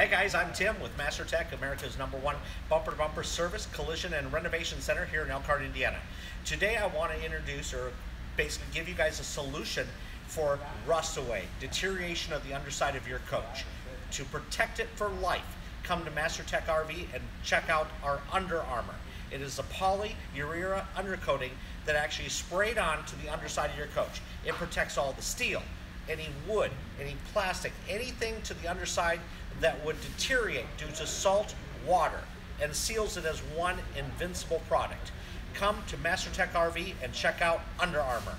Hey guys, I'm Tim with Master Tech, America's number one bumper to bumper service, collision, and renovation center here in Elkhart, Indiana. Today I want to introduce or basically give you guys a solution for rust away, deterioration of the underside of your coach. To protect it for life, come to Master Tech RV and check out our Under Armor. It is a polyurea undercoating that actually is sprayed on to the underside of your coach. It protects all the steel, any wood, any plastic, anything to the underside that would deteriorate due to salt, water, and seals it as one invincible product. Come to MasterTech RV and check out Under Armor.